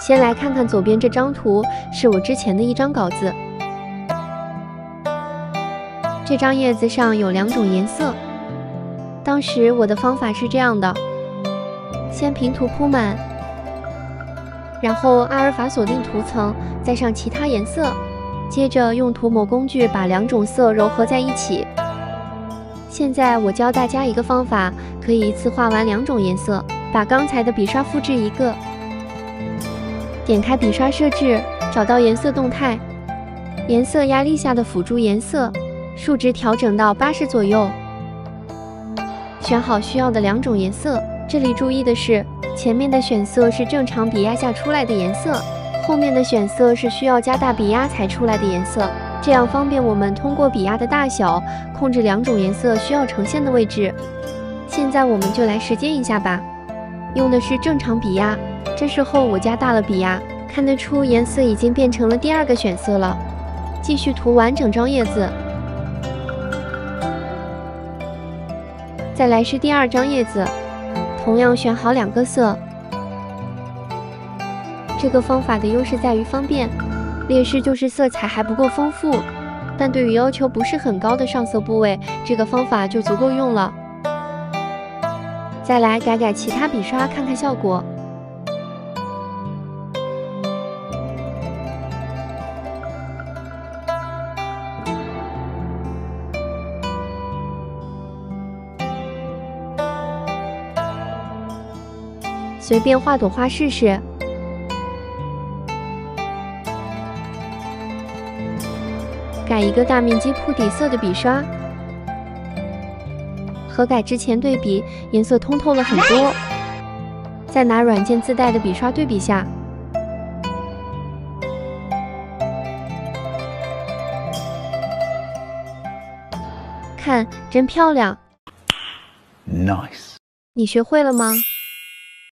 先来看看左边这张图，是我之前的一张稿子。这张叶子上有两种颜色。当时我的方法是这样的：先平涂铺满，然后阿尔法锁定图层，再上其他颜色，接着用涂抹工具把两种色糅合在一起。现在我教大家一个方法，可以一次画完两种颜色。把刚才的笔刷复制一个。点开笔刷设置，找到颜色动态，颜色压力下的辅助颜色，数值调整到八十左右，选好需要的两种颜色。这里注意的是，前面的选色是正常笔压下出来的颜色，后面的选色是需要加大笔压才出来的颜色，这样方便我们通过笔压的大小控制两种颜色需要呈现的位置。现在我们就来实践一下吧，用的是正常笔压。这时候我加大了笔压，看得出颜色已经变成了第二个选色了。继续涂完整张叶子，再来是第二张叶子，同样选好两个色。这个方法的优势在于方便，劣势就是色彩还不够丰富。但对于要求不是很高的上色部位，这个方法就足够用了。再来改改其他笔刷，看看效果。随便画朵花试试，改一个大面积铺底色的笔刷，和改之前对比，颜色通透了很多。再拿软件自带的笔刷对比下，看真漂亮。Nice，你学会了吗？